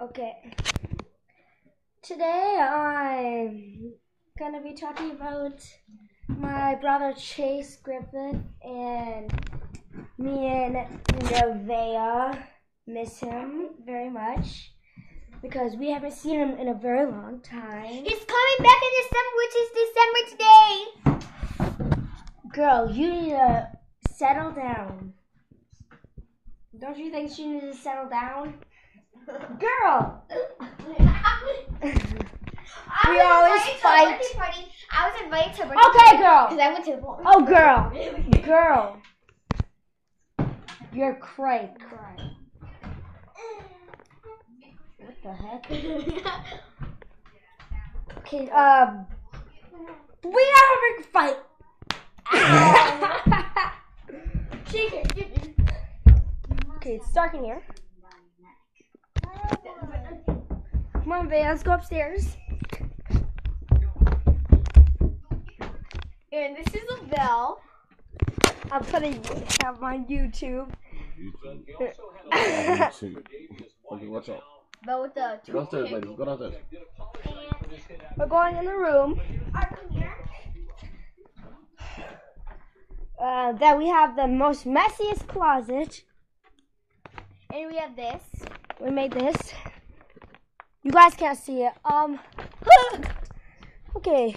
Okay. Today I'm gonna be talking about my brother Chase Griffith and me and Nevaeh miss him very much because we haven't seen him in a very long time. He's coming back in December, which is December today. Girl, you need to settle down. Don't you think she needs to settle down? Girl! We always invited to a fight. party. I was invited to a birthday Okay, girl! Because I went to the ball. Oh, girl! Girl! You're cray cray. What the heck? Okay, um. We are having a fight! Shake it, shake it. okay, it's dark in here. Come on, Vay, let's go upstairs. And this is a bell. I'm putting have on YouTube. YouTube. okay, watch out. Bell with the two Go downstairs, ladies. Go downstairs. We're going in the room. Uh, that we have the most messiest closet. And we have this. We made this. You guys can't see it. Um. okay.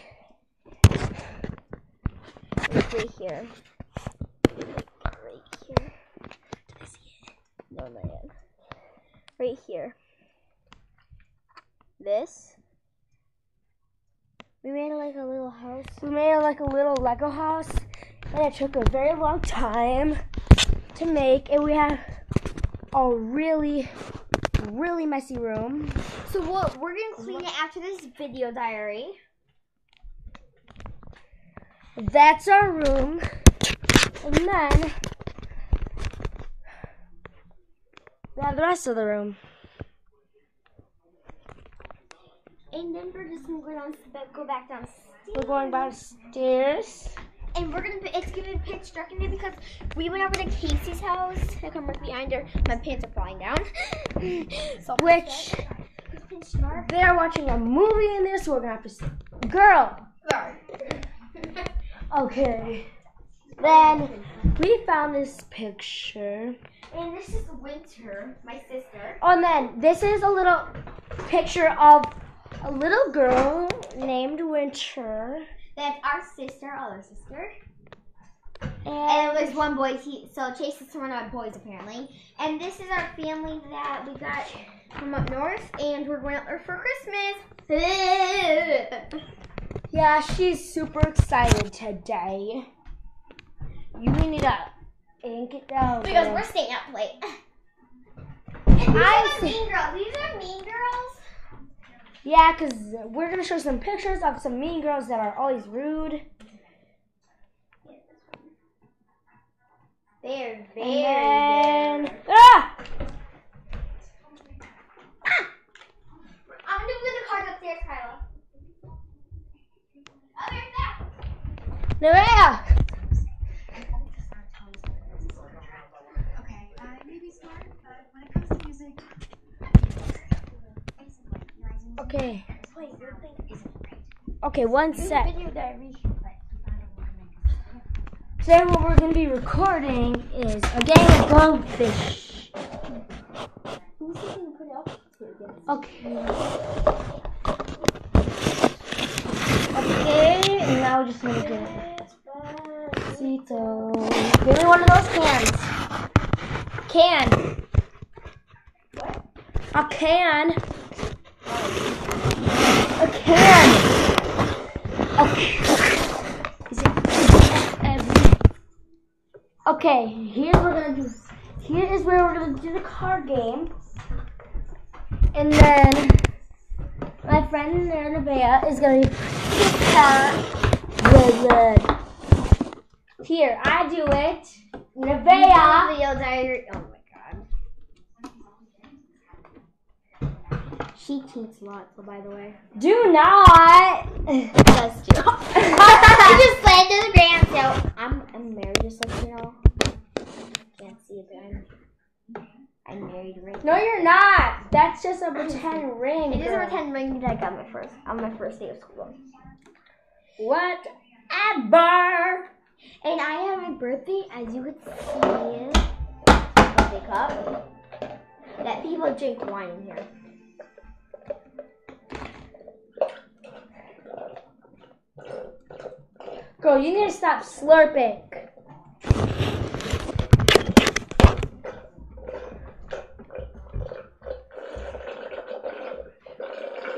Right here. Right here. Did I see it? No, not yet. Right here. This. We made like a little house. We made like a little Lego house, and it took a very long time to make. And we have a really, really messy room. So we'll, we're going to clean it after this video diary. That's our room. And then we have the rest of the room. And then we're just going to go, down, go back downstairs. We're going downstairs. And we're gonna. It's gonna be pitch dark in there because we went over to Casey's house. I come right behind her. My pants are falling down. so Which it's pitch dark. They're watching a movie in there, so we're gonna have to see. Girl! Okay. Then we found this picture. And this is Winter, my sister. Oh, and then this is a little picture of a little girl named Winter. That's our sister, our other sister. And And it was one boy. He so Chase is one of our boys apparently. And this is our family that we got from up north, and we're going up there for Christmas. Yeah, she's super excited today. You need to ink it down. because girl. we're staying up late. And these I are the mean girls. These are mean girls. Yeah, because we're going to show some pictures of some mean girls that are always rude. They're very, And then. very. Ah! I'm gonna move the cars upstairs, Kyla. Oh, there's that. Nerea! Okay, I may be Today, what we're going to be recording is a game of goldfish. Who's gonna put it up? Okay. Okay, and now we're just gonna get Cito. Give me one of those cans. Can. What? A can. A can. Okay. Is it every? Okay, what we're gonna do. Here is where we're gonna do the card game. And then my friend Nevaeh is gonna be cat. Here, I do it. Nevaeh. Video diary. Oh my god. She cheats lots, so by the way. Do not. Does too. I just slid to the ground, so I'm, I'm married, just like you know. Can't see it, but I'm, I'm married right No, you're not. That's just a pretend ring. It is a pretend ring that I got my first on my first day of school. Whatever. And I have my birthday, as you can see, birthday cup. That people drink wine in here. Girl, you need to stop slurping.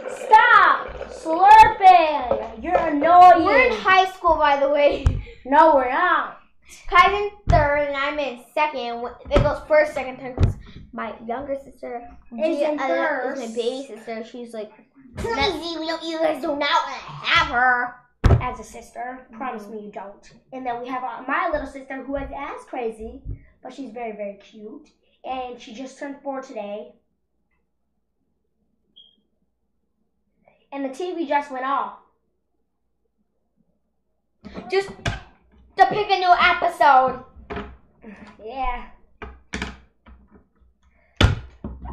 Stop slurping. You're annoying. We're in high school, by the way. no, we're not. Kai's in third, and I'm in second. It goes first, second, third. my younger sister Is in Gia- uh, first. is my baby sister. She's like crazy. We don't. You guys do not want to have her. As a sister, promise me you don't. And then we have uh, my little sister who is as crazy, but she's very, very cute. And she just turned four today. And the TV just went off. Just to pick a new episode. Yeah.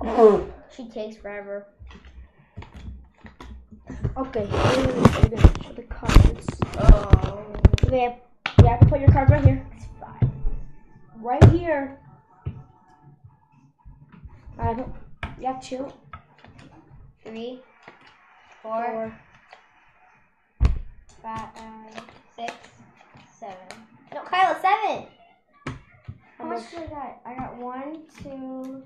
She takes forever. Okay, we're gonna show the cards. Oh. Okay, you have to put your card right here. Right here. I don't. You have two. Three, four, Four. five, six, seven. No, Kyla, seven. How much do I got? I got one, two,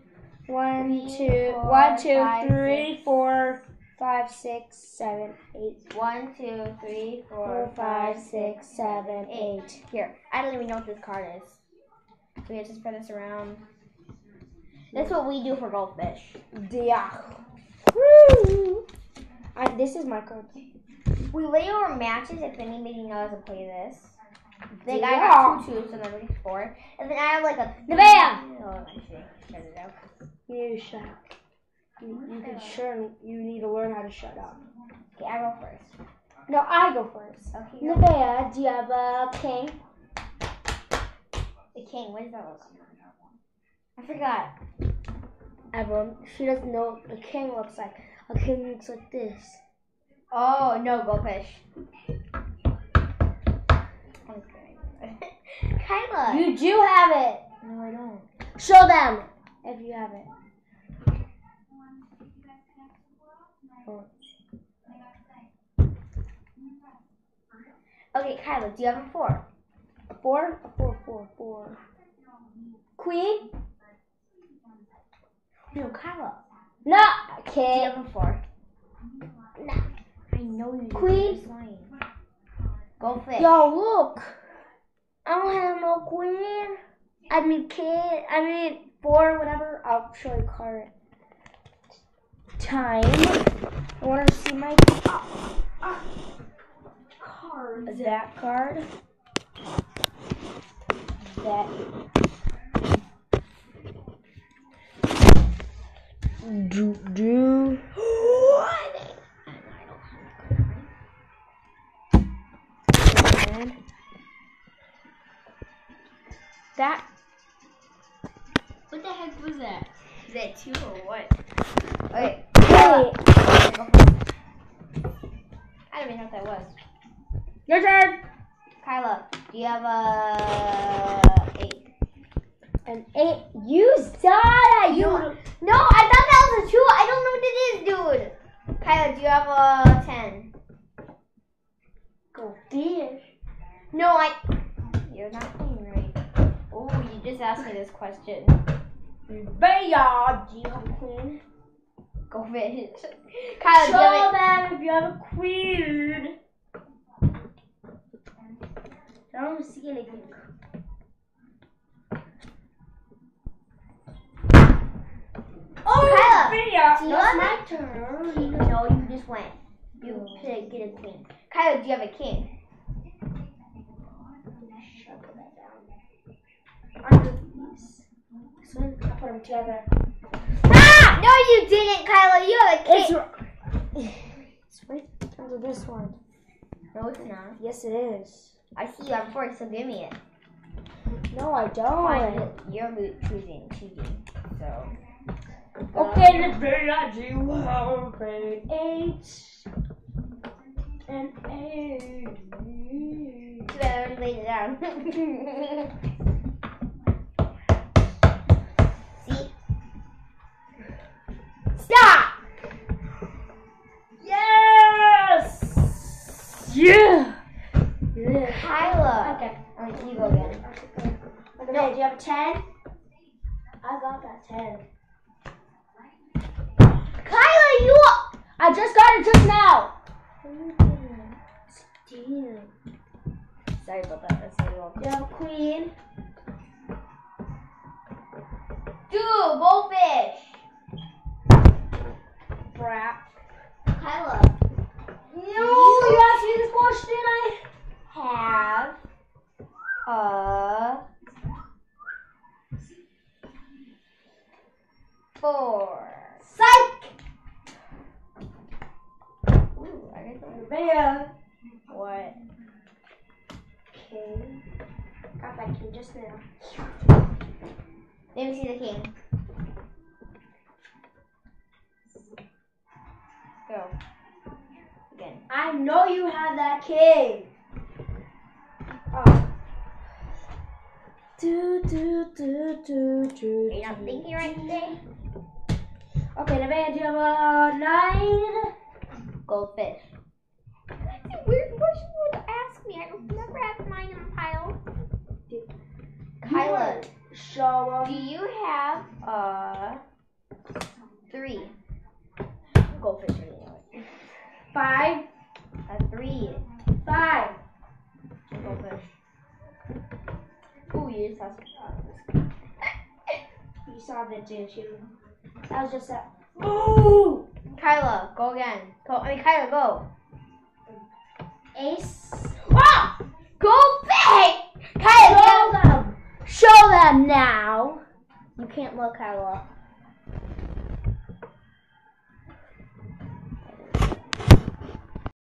One, Three, two, four, one, two, five, three, six. four, five, six, seven, eight, one, two, three, four, four, five, six, seven, eight. eight. Here, I don't even know what this card is. So we have to spread this around. That's what we do for goldfish. Yeah. Woo! I, this is my card. We lay our matches if anybody knows how to play this. I Yeah. got two twos, so then we four. And then I have like a Nevaeh! Oh, actually, shut it out. You shut. You, you can sure you need to learn how to shut up. Okay, I go first. No, I go first. Okay. Nevaeh, do you have a king? The king. What does that look like? I forgot. Everyone, she doesn't know what a king looks like. A king looks like this. Oh no, goldfish. Kyla. You do have it. no, I don't. Show them if you have it. Okay, Kyla, do you have a four? A four? A four, four, four. Queen? No, Kyla. No, Do you have a four? No. I know you. Queen? Go fine. Goldfish. Yo, look. I don't have no queen. I mean, king. I mean, four, whatever. I'll show you card. Time. I want to see my card. That card. That. Do do. And that What the heck was that? Is that two or what? Okay. Wait, Go first. I don't even know what that was. Your turn. Kyla, do you have a eight? An eight. You saw You No, I thought that was a two. I don't know what it is, dude. Kyla, do you have a ten? Go fish. No, I. You're not playing right. Oh, you just asked me this question. Baya, do you have a queen? Go fish. Kyla, do you have Show a, them if you have a queen. I don't see anything. Kyla, Baya. do you Oh, have my turn. No, you just went. You could get a queen. Kyla, do you have a king? Shuffle that down. Under these. So I put them together. Ah! No, you didn't, Kyla. You have a It's, king. r- it's right under this one. No, it's not. Yes, it is. I see you have four, so give me it. No, I don't. you're lo- choosing, choosing. So Okay, let's play that you will play eight and eight. Too bad I already laid it down. See? Stop! Yes! Yeah! yeah. Kyla. You go again. Okay, do you have a 10? I got that 10. Kyla, you. I just got it just now! Damn. Sorry about that. That's really wrong. You have a queen. Dude, goldfish. Brat. Let me see the king. Go. Again. I know you have that king. Oh. Do do do do do. Are you not thinking right today? Okay, the man, do you have a nine? Goldfish. That's a weird question you would ask me. I don't never have mine in a pile. Do you have a three? Goldfish it. Five. A three. Five. Goldfish. Ooh, you just have You saw that, didn't you? That was just that. Ooh! Kyla, go again. Go. I mean, Kyla, go. Ace. Ah! Go them. Show them now. you can't look, Kyla.